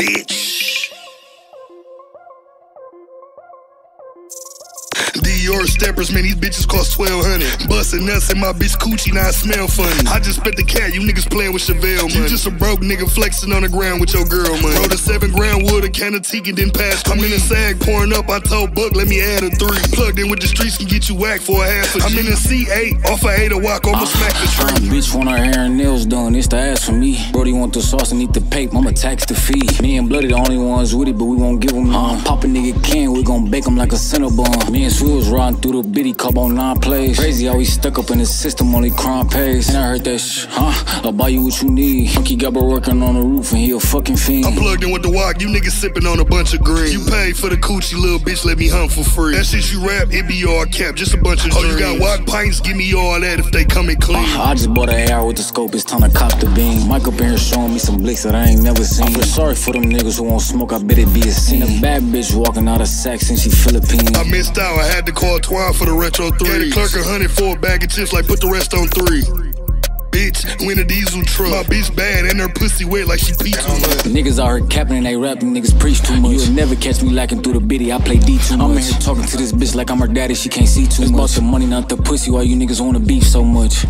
bitch. Dior steppers, man, these bitches cost 1200 Bustin' nuts in my bitch coochie, now I smell funny. I just spent the cat, you niggas playin' with Chevelle money. You just a broke nigga flexing on the ground with your girl money. Rolled a seven grand wood, a can of teak, and then pass. I'm in a sag pouring up, I told Buck, let me add a three. Plugged in with the streets can get you whacked for a half a G. I'm in a C8, off a 8 a walk, I'ma smack the Uh, tree. bitch want her hair and nails done, it's the ass for me. Brody want the sauce and eat the paper, I'ma tax the fee. Me and Bloody the only ones with it, but we won't give them none. Pop a nigga can, we gon' bake him like a Cinnabon. Me and Sue was riding through the bitty cup on nine plays. Crazy how he stuck up in the system, only crime pays. And I heard that shh, huh? I'll buy you what you need. Monkey got working on the roof and he a fucking fiend. I'm plugged in with the walk, you niggas sippin' on a bunch of green. You paid for the coochie, little bitch, let me hunt for free. That shit you rap, it be all cap, just a bunch of Oh, you got walk pints, give me all that if they coming clean. Uh-huh, I just bought an AR with the scope, it's time to cop the beam. Mike up in here showing me some blicks that I ain't never seen. I feel sorry for them niggas who won't smoke, I bet it be a scene. A bad bitch walking out of sack since she Philippine. I missed out, I had to call Twine for the retro 3. Gave the clerk a hundred for a bag of chips, like put the rest on three. Bitch, win a diesel truck. My bitch bad and her pussy wet like she pee too much. Niggas out here capping and they rapping, niggas preach too much. You'll never catch me lacking through the bitty, I play D too much. I'm in here talking to this bitch like I'm her daddy, she can't see too much. It's about the money, not the pussy, why you niggas wanna beef so much.